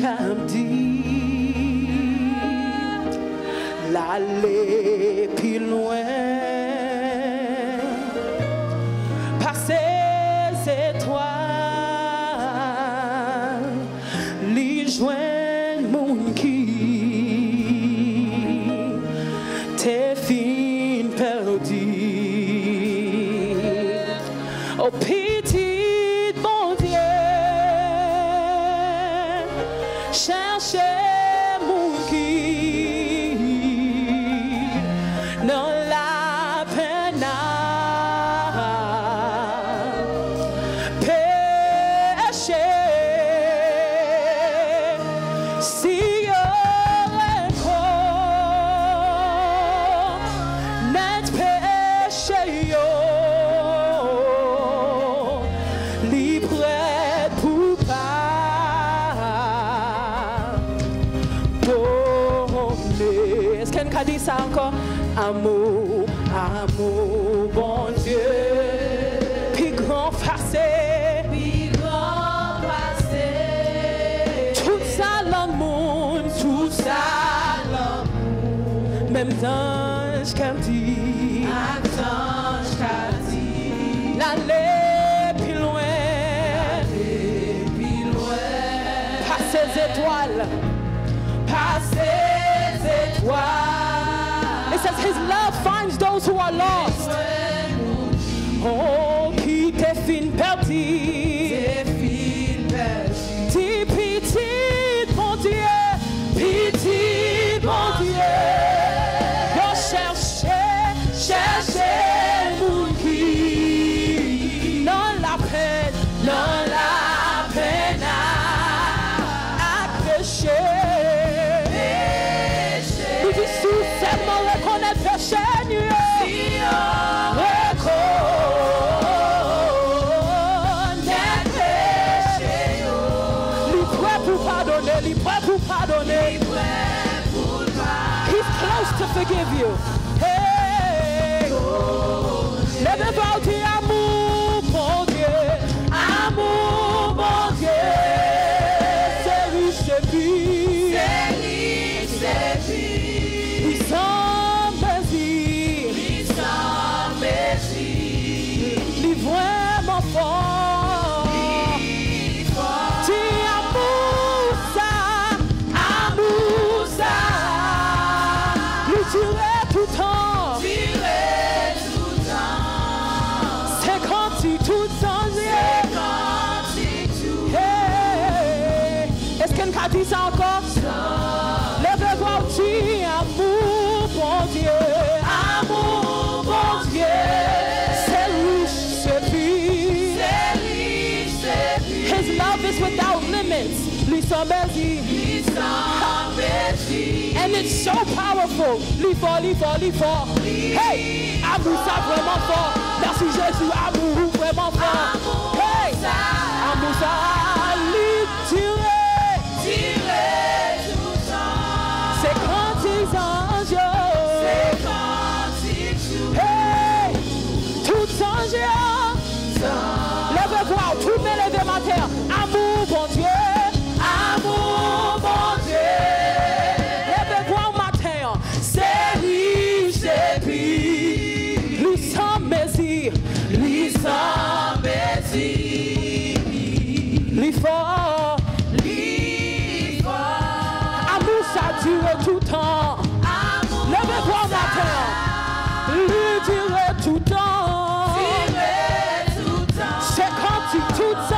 come deep, l'aller plus loin, par ces étoiles, les joindre qui, shall share. Est-ce qu'on a dit ça encore? Amour, amour, bon Dieu. Puis grand passé. Puis grand passé. Tout ça l'amour, tout ça l'amour. Même temps, qu'a dit. Même ange qu'a dit. L'aller plus loin. N'allez plus loin. Par ces étoiles. Par It says his love finds those who are lost. Oh, keep te fin perdu. your name. He's close to forgive you. Hey, never doubt him. Est-ce qu'elle a dit ça encore? Lève-toi, dis amour, bon Dieu. Amour, bon Dieu. C'est riche, c'est C'est riche, c'est His love is without limits. Lui sans merci. And it's so powerful. Lui fort, lui fort, lui fort. Hey, amour ça vraiment fort. Merci Jésus, amour vraiment fort. Hey! Amour salut, lui tirer. Tirer tout ça. C'est quand ils anges. C'est quand ils Hey! Tout ange. Lève-toi, tout lève 啊。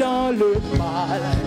dans le mal.